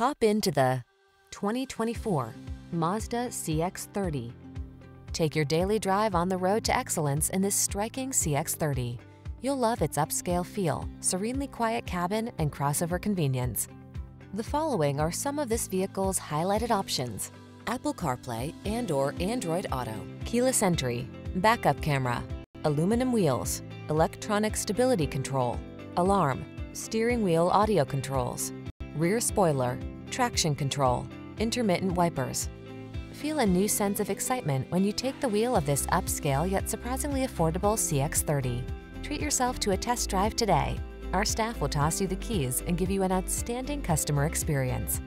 Hop into the 2024 Mazda CX-30. Take your daily drive on the road to excellence in this striking CX-30. You'll love its upscale feel, serenely quiet cabin, and crossover convenience. The following are some of this vehicle's highlighted options. Apple CarPlay and or Android Auto, keyless entry, backup camera, aluminum wheels, electronic stability control, alarm, steering wheel audio controls, rear spoiler, traction control, intermittent wipers. Feel a new sense of excitement when you take the wheel of this upscale yet surprisingly affordable CX-30. Treat yourself to a test drive today. Our staff will toss you the keys and give you an outstanding customer experience.